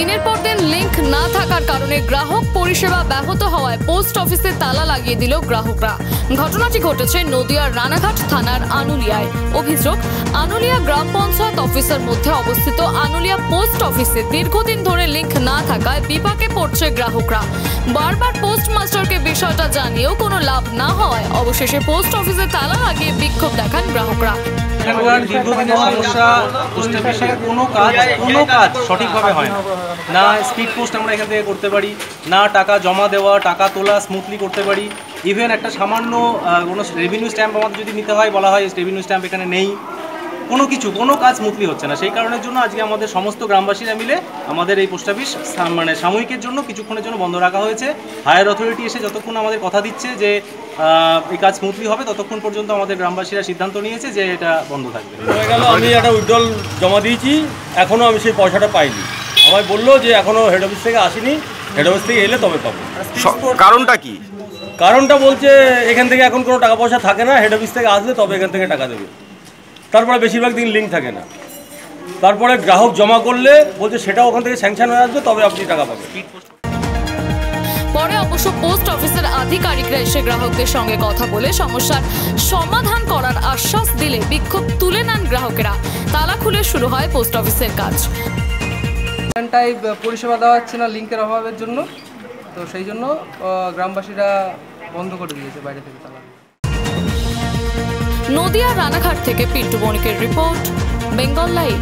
দিনের পর দিন লিংক না থাকার কারণে গ্রাহক পরিষেবা ব্যাহত হওয়ায় পোস্ট অফিসে তালা লাগিয়ে দিল গ্রাহকরা। ঘটনাটি ঘটেছে নদিয়ার রানাঘাট থানার আনুলিয়ায়। অভিযোগ, আনুলিয়া গ্রাম পঞ্চায়েত অফিসের মধ্যে অবস্থিত আনুলিয়া পোস্ট অফিসে দীর্ঘদিন ধরে লিংক না থাকায় বিপাকে পড়ছে গ্রাহকরা। বারবার পোস্ট মাস্টারকে বিষয়টা জানিয়েও কোনো লাভ না হয় অবশেষে পোস্ট অফিসে তালা লাগিয়ে বিক্ষোভ দেখান গ্রাহকরা। পোস্ট অফিসের কোনো কাজ কোনো কাজ সঠিকভাবে হয় না। না স্পিড পোস্ট আমরা এখান থেকে করতে পারি, না টাকা জমা দেওয়া, টাকা তোলা স্মুথলি করতে পারি। ইভেন একটা সামান্য কোনো রেভিনিউ স্ট্যাম্প আমাদের যদি নিতে হয়, বলা হয় রেভিনিউ স্ট্যাম্প এখানে নেই। কোনো কিছু কোনো কাজ স্মুথলি হচ্ছে না। সেই কারণের জন্য আজকে আমাদের সমস্ত গ্রামবাসীরা মিলে আমাদের এই পোস্ট অফিস মানে সাময়িকের জন্য কিছুক্ষণের জন্য বন্ধ রাখা হয়েছে। হায়ার অথরিটি এসে যতক্ষণ আমাদের কথা দিচ্ছে যে এই কাজ স্মুথলি হবে ততক্ষণ পর্যন্ত আমাদের গ্রামবাসীরা সিদ্ধান্ত নিয়েছে যে এটা বন্ধ থাকবে। হয়ে গেল আমি একটা উইথড্রল জমা দিয়েছি এখনও আমি সেই পয়সাটা পাইনি। আমায় বলল যে এখনও হেড অফিস থেকে আসেনি হেড অফিস থেকে এলে তবে পাবো। কারণটা কি? কারণটা বলছে এখান থেকে এখন কোনো টাকা পয়সা থাকে না হেড অফিস থেকে আসলে তবে এখান থেকে টাকা দেবে। তারপরে বেশিরভাগ দিন লিঙ্ক থাকে না। তারপরে গ্রাহক জমা করলে বলছে সেটা ওখান থেকে স্যাংশন হয়ে আসবে তবে আপনি টাকা পাবেন। পরে অবশ্য পোস্ট অফিসের আধিকারিকরা এসে গ্রাহকদের সঙ্গে কথা বলে সমস্যার সমাধান করার আশ্বাস দিলে বিক্ষোভ তুলে নেন গ্রাহকেরা। তালা খুলে শুরু হয় পোস্ট অফিসের কাজ। এখানটায় পরিষেবা দেওয়া হচ্ছে না লিঙ্কের অভাবের জন্য। তো সেই জন্য গ্রামবাসীরা বন্ধ করে দিয়েছে বাইরে থেকে তালা। নদিয়া রানাঘাট থেকে পিন্টু বণিকের রিপোর্ট বেঙ্গল লাইভ।